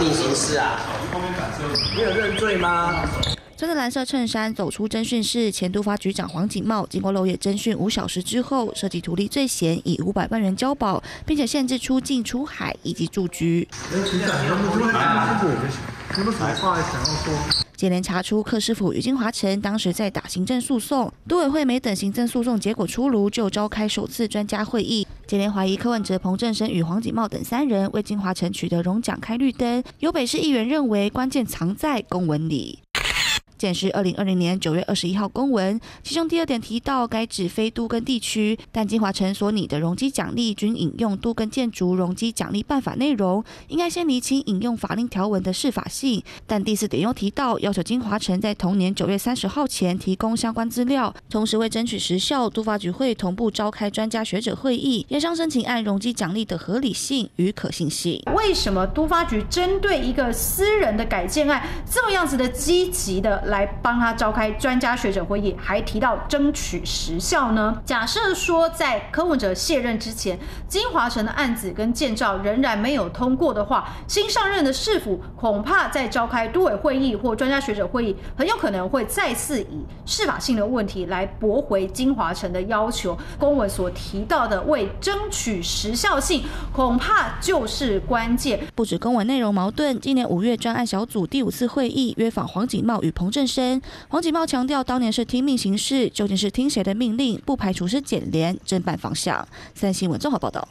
命行事啊！没有认罪吗？穿着蓝色衬衫走出侦讯室，前督发局长黄景茂经过漏夜侦讯五小时之后，涉及图利罪嫌，以五百万元交保，并且限制出境出海以及住居。接连查出柯师傅与金华城当时在打行政诉讼，都委会没等行政诉讼结果出炉，就召开首次专家会议。接连怀疑柯文哲、彭正生与黄锦茂等三人为金华城取得荣奖开绿灯，有北市议员认为关键藏在公文里。检视二零二零年九月二十一号公文，其中第二点提到该指非都跟地区，但金华城所拟的容积奖励均引用都跟建筑容积奖励办法内容，应该先厘清引用法令条文的适法性。但第四点又提到，要求金华城在同年九月三十号前提供相关资料，同时为争取时效，都发局会同步召开专家学者会议，协商申请案容积奖励的合理性与可信性。为什么都发局针对一个私人的改建案这么样子的积极的？来帮他召开专家学者会议，还提到争取时效呢。假设说在柯文哲卸任之前，金华城的案子跟建造仍然没有通过的话，新上任的市府恐怕在召开都委会议或专家学者会议，很有可能会再次以司法性的问题来驳回金华城的要求。公文所提到的为争取时效性，恐怕就是关键。不止公文内容矛盾，今年五月专案小组第五次会议约访黄景茂与彭正。更深，黄锦茂强调，当年是听命行事，究竟是听谁的命令？不排除是检联侦办方向。三新闻综合报道。